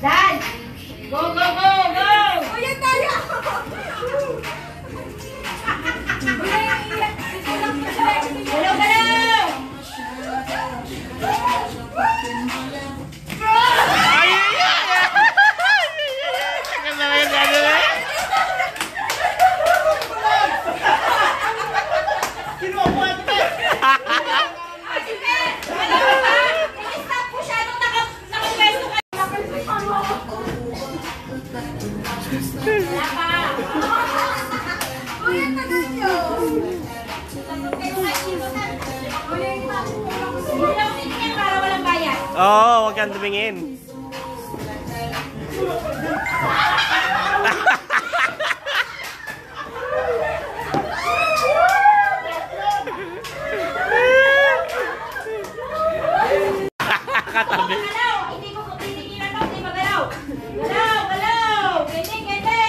Dale. Go, go, go. Oo, oh, huwag kang tumingin.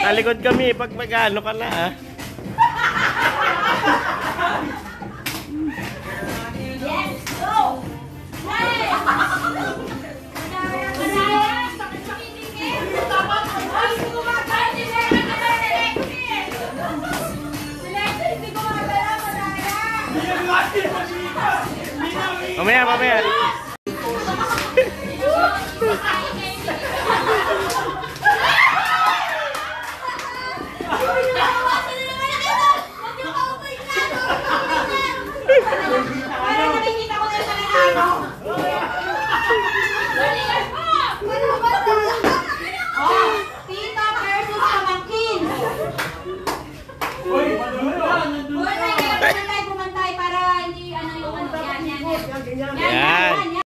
Talikod kami pag magano ka na ah. Mamaya, mamaya. Uy, Pumantay, ah, pumantay para hindi ano yung ano. Yan, yan, yan. Yan, yan, yan.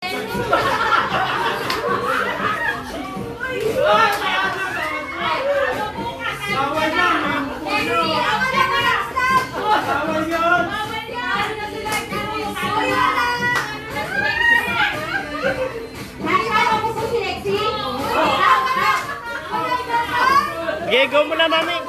Sige, go muna namin.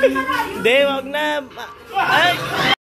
Hindi, wag na. Ay!